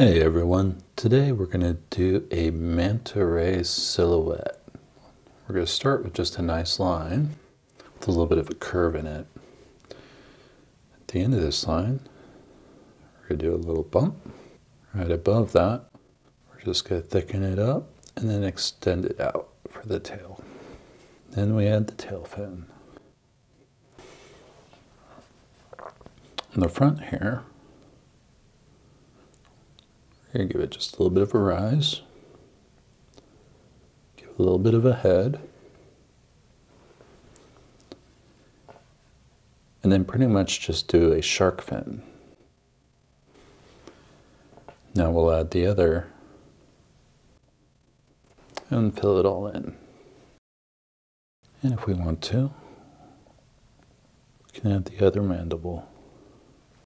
Hey everyone, today we're going to do a manta ray silhouette. We're going to start with just a nice line with a little bit of a curve in it. At the end of this line, we're going to do a little bump. Right above that, we're just going to thicken it up and then extend it out for the tail. Then we add the tail fin. In the front here, give it just a little bit of a rise. Give it a little bit of a head. And then pretty much just do a shark fin. Now we'll add the other and fill it all in. And if we want to, we can add the other mandible.